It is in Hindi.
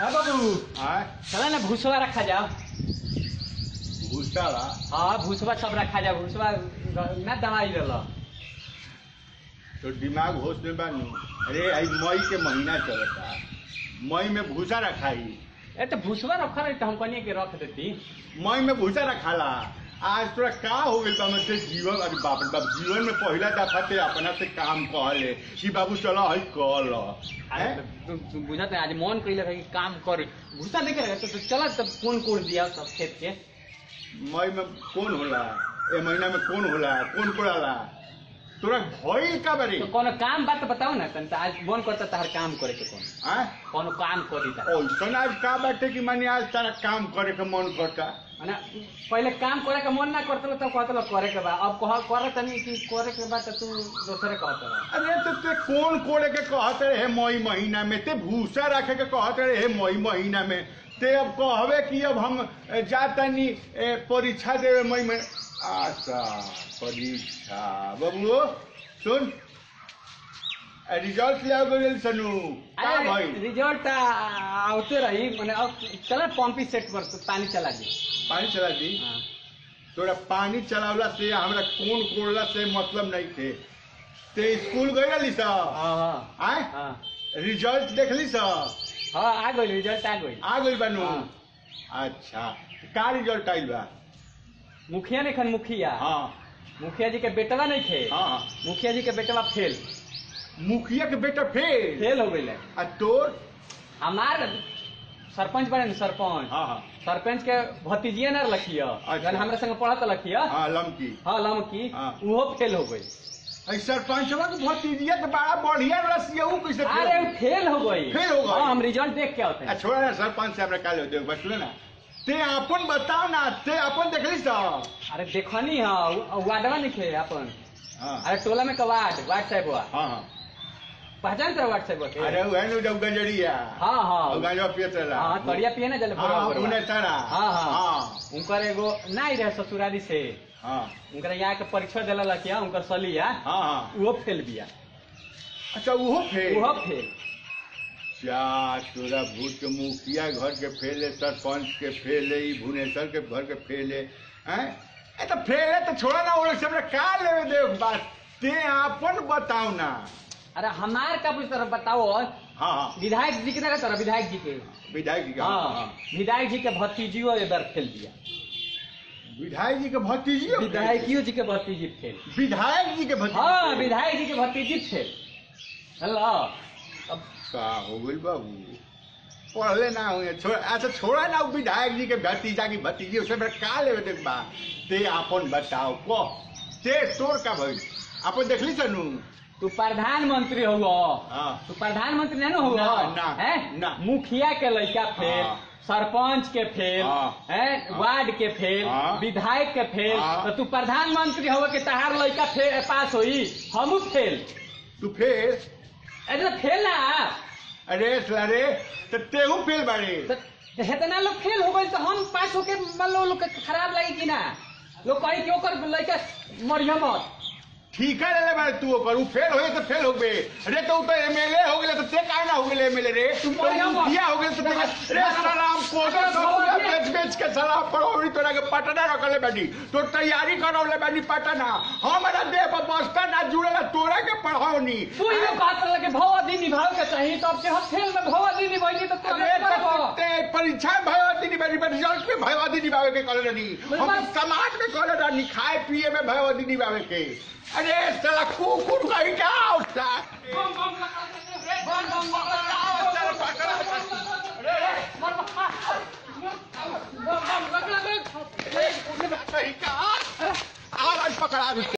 बाबू। चला ना भूसवा रखा जाओ। भूसा हाँ भूसवा सब रखा जाओ भूसवा ना दवाई तो दिमाग होश में बानू। अरे आई मई के महीना चलता। मई में भूसा रखाई। ए तो भूसवा रखा रही तो हम कनिए के रख देती। मई में भूसा रखाला। आज तोरा का हो गई बा से जीवन? अरे बाप रे बाप जीवन में पहला दफ़ा ते अपना से काम कहले कि बाबू चलो हई कल। अरे तो तू तू आज मन कइले रहे कि काम कर। भूसा नहीं करेगा तो, तो चला तब कौन कोड़ दिया सब खेत के। मई में कौन होला? ए महीना में कौन होला? कौन कोड़ाला तोरा भइल का बारे तो कोनो काम बात बताओ ना तन आज मन करता तार काम करे के कौन। आय कोनो काम करी ता। ओइसन आज का बाटे कि माने आज तारा काम करे के मन करता? माने पहले काम करे के मन ना करता तो कहता करे के बा अब कह करे तनी कि करे के बा तो तू दूसरे कहता अरे तो ते कौन कोड़े के कहते रहे मई महीना में ते भूसा रखे के कहते रहे मई महीना में ते अब कहवे कि अब हम ए, जातनी ए, परीक्षा देवे मई में आशा परीक्षा। बबुओ सुन। रिज़ल्ट ले गए सनु। का अरे भाई रिज़ल्ट आवते रही माने अब चला पंपी सेट पर तो पानी चला दी। पानी चला दी? हाँ। तोरा पानी चलावला से हमरा कौन कोड़ला से मतलब नहीं थे। ते स्कूल गए रही सा? हाँ हाँ। रिज़ल्ट देखली सा? हाँ आ गई रिज़ल्ट आ गई आ गई बनू? हाँ। अच्छा। का रिज़ल्ट आइल बा? मुखिया ने खन मुखिया। हाँ। मुखिया जी के बेटवा नहीं थे। हाँ। मुखिया जी के बेटवा फेल। मुखिया के बेटा फेल। फेल हो गई आ तोर? हमार सरपंच बने सरपंच। हाँ हाँ। सरपंच के भतीजिया न लखिया। अच्छा। जन हमरा संग पढ़त लखिया। हाँ लमकी। हाँ लमकी। उहो फेल हो गई। भतीजिया के बड़ा बढ़िया रसिया कैसे अरे फेल हो गई। फेल हो गई? हाँ हम रिज़ल्ट देख के आते छोड़ा ना सरपंच से हमरा काले देख बस ना। ते अपन बताओ ना ते अपन देखली सा अरे देखनी हाँ वार्डवा नहीं अपन। हाँ। अरे टोला में का वार्ड वार्ड साहब हुआ। हाँ हाँ। पहचान वार्ड साहब के अरे वह नु जब गंजड़िया हाँ हाँ और गांजा पियत रहा हाँ कड़िया पिए ना जल हाँ उन्हें तारा हाँ हाँ हाँ उनकर एगो नहीं रहे ससुरारी से हाँ उनकर यहाँ के परीक्षा दिला लखिया उनकर सलिया हाँ हाँ वो फेल बिया अच्छा वो फेल वो फेल क्या तोरा भूत के मुखिया घर के फेले सरपंच के फेले ई भुवनेश्वर के घर के फेले हैं ए तो फेले तो छोड़ा ना वो सब का लेवे देव बात ते अपन बताओ ना अरे हमार का पूछ तरह बताओ और हाँ हाँ। विधायक जी के ना तरह विधायक जी के। विधायक जी का। हाँ विधायक जी के भतीजियो इधर फेल दिया। विधायक जी के भतीजी विधायकियो जी के भतीजी फेल विधायक जी के भतीजी? हाँ विधायक जी के भतीजी फेल हेलो। अब का हो गई बाबू? पढ़ले ना हुए छोड़ अच्छा छोड़ा ना विधायक जी के भतीजा की भतीजी उसे मेरा का लेवे देख बा। ते अपन बताओ को ते तोर का भई। अपन देखली सनु तू प्रधानमंत्री हुआ। हाँ। तू प्रधानमंत्री नहीं ना हुआ? ना, ना, ना। मुखिया के लड़का फेल हाँ। सरपंच के फेल हाँ। वार्ड के फेल हाँ। विधायक के फेल हाँ। तो तू प्रधानमंत्री हुआ के तहार लड़का फे, पास हुई। हम फेल। तू फेल? ऐसा फेल ना। अरे सरे तो तेहू फेल बाड़े। तो इतना लोग फेल हो गए तो हम पास होके मान लो लोग खराब लगे कि ना? लोग कही कि ओकर लड़का मरिया मत। ठीक है रे बाड़े तू ओकर ऊ फेल होए तो फेल हो गए। अरे तो तो एमएलए हो गेले तो ते काहे ना हो गेले एमएलए रे। तू तो बढ़िया हो गेले तो ते रे सलाम को तो पूरा बेच बेच के सलाम पढ़ोड़ी तोरा के पटना रखले बानी। तो तैयारी करौले बानी पटना। हमारा देह पर बस्ता ना जुड़ेला तोरा के पढ़ौनी तू ही लोग कहत रहे कि भवादी निभाव के चाहिए तो अब के हम फेल में भवादी निभाई तो तू अरे तो ते परीक्षा में भयवादी निभाई रिज़ल्ट में भयवादी निभावे के कहले रही हम समाज में कहले रही खाए पिए में भयवादी निभावे के destra, la cucurca in causa! Buon, buon,